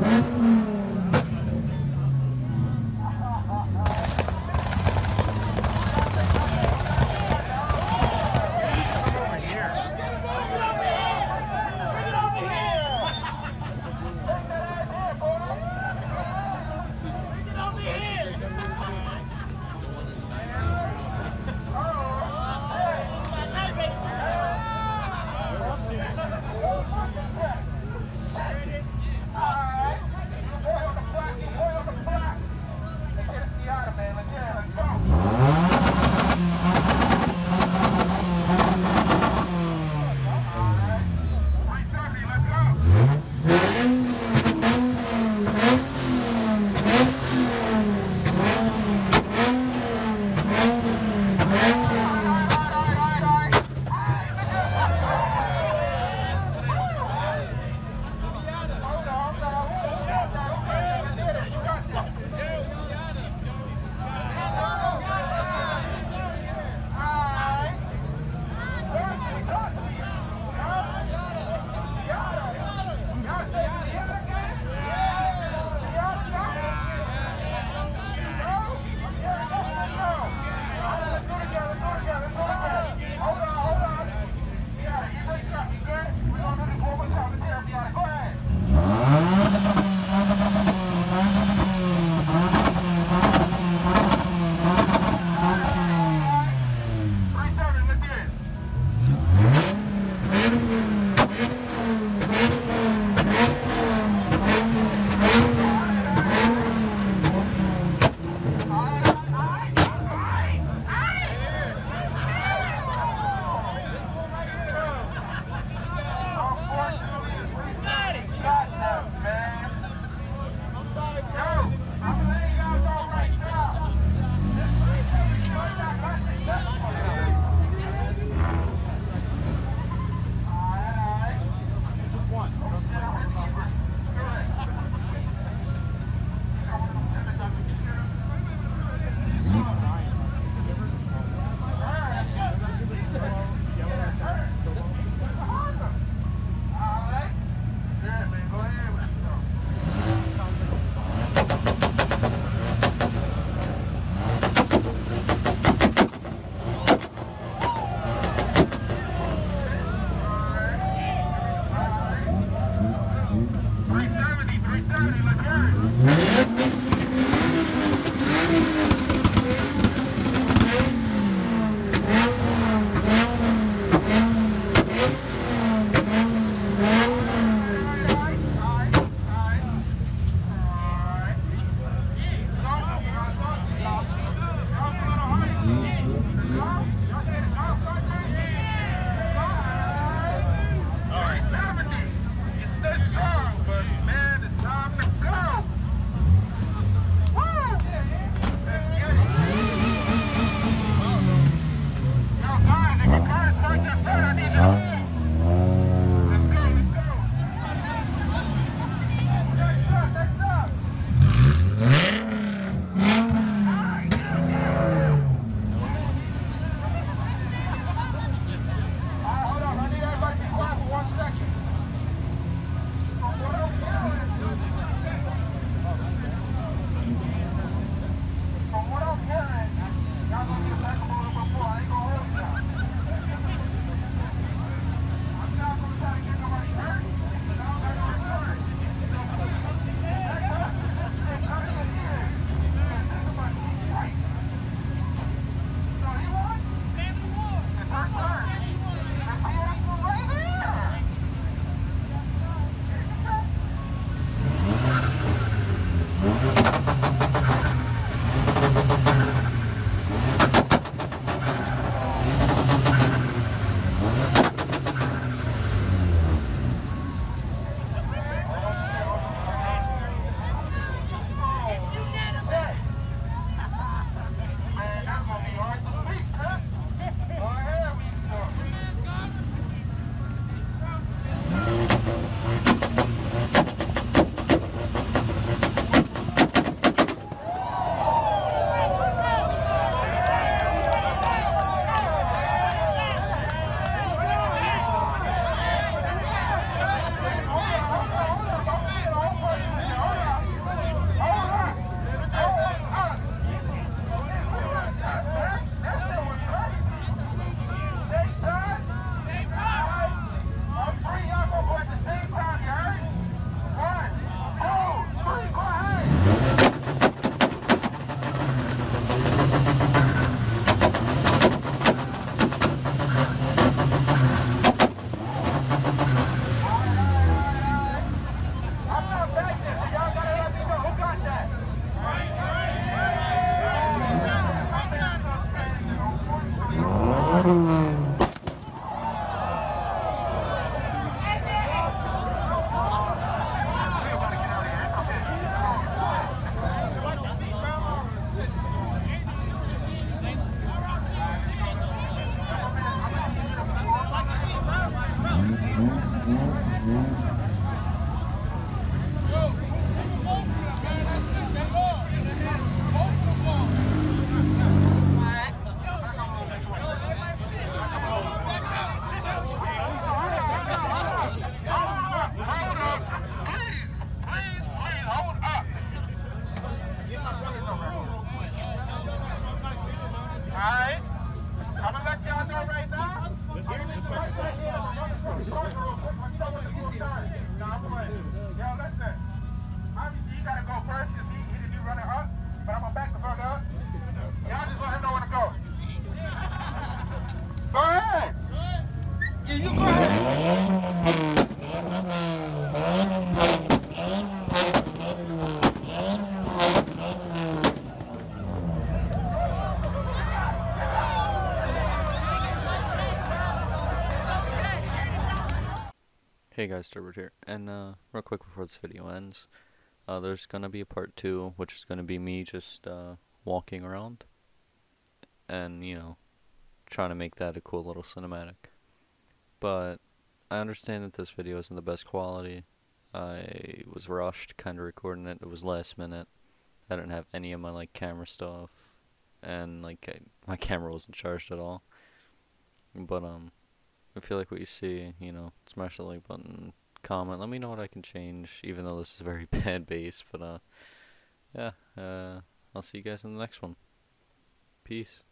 All right. Uhum, uhum. Guys, Sturbert here. And uh, real quick before this video ends, uh, there's gonna be a part two, which is gonna be me just uh, walking around, and you know, trying to make that a cool little cinematic. But I understand that this video isn't the best quality. I was rushed, kind of recording it. It was last minute. I didn't have any of my like camera stuff, and like I, my camera wasn't charged at all. But um, if you like what you see, you know, smash the like button, comment, let me know what I can change, even though this is a very bad bass, but uh, yeah, uh, I'll see you guys in the next one. Peace.